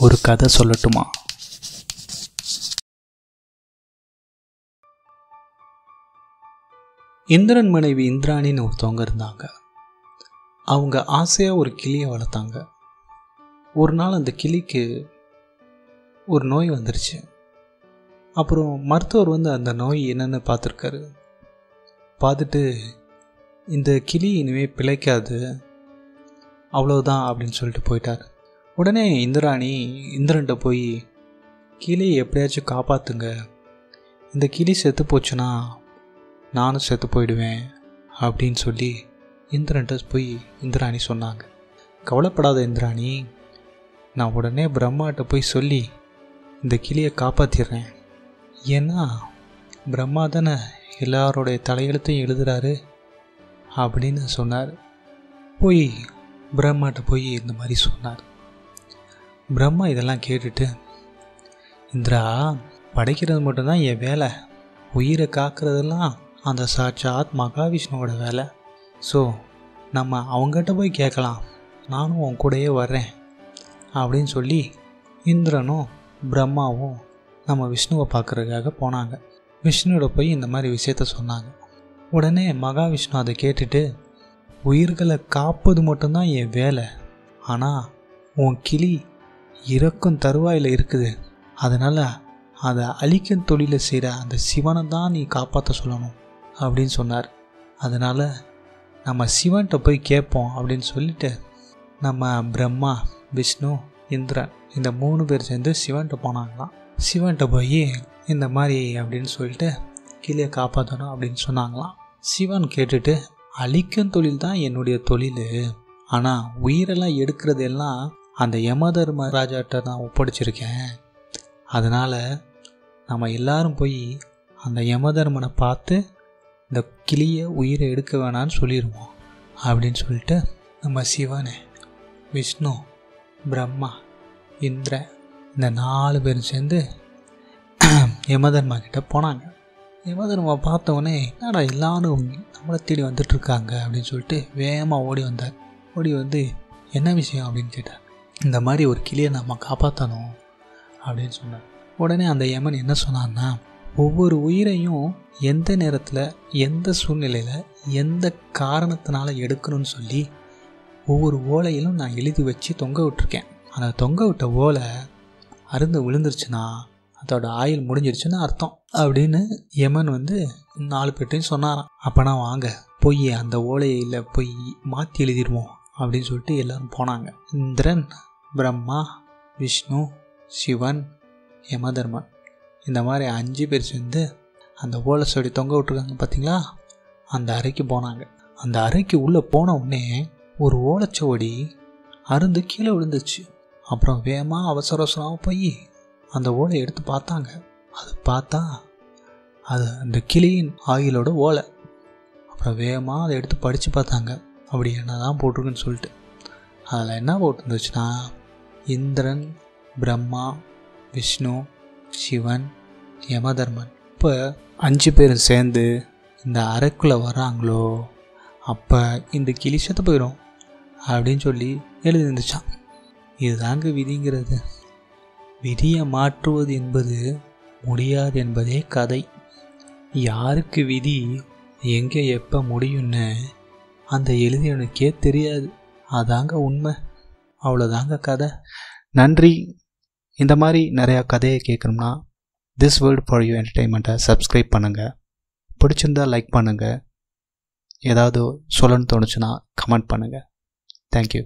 ஒரு கதை சொல்லட்டுமா? இந்திரன் மனைவி இந்திராணின்னு ஒருத்தவங்க இருந்தாங்க. அவங்க ஆசையாக ஒரு கிளியை வளர்த்தாங்க. ஒரு நாள் அந்த கிளிக்கு ஒரு நோய் வந்துருச்சு. அப்புறம் மருத்துவர் வந்து அந்த நோய் என்னென்னு பார்த்துருக்காரு. பார்த்துட்டு இந்த கிளி இனிமேல் பிழைக்காது. அவ்வளோதான் அப்படின்னு சொல்லிட்டு போயிட்டார். உடனே இந்திராணி இந்திரன்ட்ட போய் கிளியை எப்படியாச்சும் காப்பாற்றுங்க இந்த கிளி செத்து போச்சுன்னா நானும் செத்து போயிடுவேன் அப்படின்னு சொல்லி இந்திரன்ட்ட போய் இந்திராணி சொன்னாங்க. கவலைப்படாத இந்திராணி நான் உடனே பிரம்மாட்ட போய் சொல்லி இந்த கிளியை காப்பாற்றிடுறேன் ஏன்னா பிரம்மா தானே எல்லாரோடைய தலையெழுத்தையும் எழுதுறாரு அப்படின்னு சொன்னார். போய் பிரம்மாட்ட போய் இந்த மாதிரி சொன்னார். பிரம்மா இதெல்லாம் கேட்டுட்டு இந்திரா படைக்கிறது மட்டும்தான் என் வேலை. உயிரை காக்கிறதெல்லாம் அந்த சாட்சாத் மகாவிஷ்ணுவோட வேலை. ஸோ நம்ம அவங்ககிட்ட போய் கேட்கலாம். நானும் உன் கூடயே வர்றேன். அப்படின்னு சொல்லி இந்திரனும் பிரம்மாவும் நம்ம விஷ்ணுவை பார்க்குறதுக்காக போனாங்க. விஷ்ணுவோட போய் இந்த மாதிரி விஷயத்த சொன்னாங்க. உடனே மகாவிஷ்ணு அதை கேட்டுட்டு உயிர்களை காப்பது மட்டும்தான் என் வேலை. ஆனால் உன் கிளி இறக்கும் தருவாயில் இருக்குது. அதனால் அதை அழிக்கும் தொழிலை செய்கிற அந்த சிவனை தான் நீ காப்பாற்ற சொல்லணும் அப்படின்னு சொன்னார். அதனால் நம்ம சிவன்கிட்ட போய் கேட்போம் அப்படின்னு சொல்லிட்டு நம்ம பிரம்மா விஷ்ணு இந்திரன் இந்த மூணு பேர் சேர்ந்து சிவன்கிட்ட போனாங்களாம். சிவன்கிட்ட போய் இந்த மாதிரி அப்படின்னு சொல்லிட்டு கீழே காப்பாற்றணும் அப்படின்னு சொன்னாங்களாம். சிவன் கேட்டுட்டு அழிக்கும் தொழில் தான் என்னுடைய தொழில். ஆனால் உயிரெல்லாம் எடுக்கிறது எல்லாம் அந்த யமதர்ம ராஜாட்ட நான் ஒப்படைச்சிருக்கேன். அதனால் நம்ம எல்லாரும் போய் அந்த யமதர்மனை பார்த்து இந்த கிளியை உயிரை எடுக்க வேணான்னு சொல்லிடுவோம் அப்படின்னு சொல்லிட்டு நம்ம சிவனை விஷ்ணு பிரம்மா இந்திரன் இந்த நாலு பேரும் சேர்ந்து யமதர்மா கிட்ட போனாங்க. யமதர்மா பார்த்தவொடனே என்னடா எல்லாரும் நம்மளை தேடி வந்துட்டுருக்காங்க அப்படின்னு சொல்லிட்டு வேகமாக ஓடி வந்தார். ஓடி வந்து என்ன விஷயம்? அப்படின்னு கேட்டார். இந்த மாதிரி ஒரு கிளியை நம்ம காப்பாற்றணும் அப்படின்னு சொன்னார். உடனே அந்த யமன் என்ன சொன்னான்னா ஒவ்வொரு உயிரையும் எந்த நேரத்தில் எந்த சூழ்நிலையில் எந்த காரணத்தினால எடுக்கணும்னு சொல்லி ஒவ்வொரு ஓலையிலும் நான் எழுதி வச்சு தொங்க விட்டுருக்கேன். அந்த தொங்க விட்ட ஓலை அருந்து விழுந்துருச்சுன்னா அதோட ஆயுள் முடிஞ்சிருச்சுன்னு அர்த்தம் அப்படின்னு யமன் வந்து நாலு பேர்ட்டையும் சொன்னாராம். அப்போனா வாங்க போய் அந்த ஓலையில் போய் மாற்றி எழுதிடுவோம் அப்படின்னு சொல்லிட்டு எல்லோரும் போனாங்க. இந்திரன் பிரம்மா விஷ்ணு சிவன் யமதர்மன். இந்த மாதிரி அஞ்சு பேர் சேர்ந்து அந்த ஓலை சொடி தொங்க விட்ருக்காங்க பார்த்தீங்களா அந்த அறைக்கு போனாங்க. அந்த அறைக்கு உள்ளே போன உடனே ஒரு ஓலைச்சுவடி அருந்து கீழே விழுந்துச்சு. அப்புறம் வேகமாக அவசர அவசரமாக போய் அந்த ஓலை எடுத்து பார்த்தாங்க. அது பார்த்தா அது அந்த கிளியின் ஆயிலோட ஓலை. அப்புறம் வேகமாக அதை எடுத்து படித்து பார்த்தாங்க. அப்படி என்ன தான் போட்டிருக்குன்னு சொல்லிட்டு. அதில் என்ன போட்டிருந்துச்சுன்னா இந்திரன் பிரம்மா விஷ்ணு சிவன் யமதர்மன். இப்போ அஞ்சு பேரும் சேர்ந்து இந்த அறைக்குள்ளே வராங்களோ? அப்போ இந்த கிளி செத்து போயிடும் அப்படின்னு சொல்லி எழுதி இருந்துச்சான் இதுதாங்க விதிங்கிறது. விதியை மாற்றுவது என்பது முடியாது என்பதே கதை. யாருக்கு விதி? எங்கே எப்போ முடியும்னு அந்த எழுதியவனுக்கே தெரியாது. அதாங்க உண்மை. அவ்வளோதாங்க கதை. நன்றி. இந்த மாதிரி நிறையா கதையை கேட்கணும்னா திஸ் வேர்ல்டு ஃபார் யூ என்டர்டெயின்மெண்ட்டை சப்ஸ்கிரைப் பண்ணுங்கள் பிடிச்சிருந்தா லைக் பண்ணுங்கள் ஏதாவது சொல்லணும்னு தோணுச்சுன்னா கமெண்ட் பண்ணுங்கள் தேங்க்யூ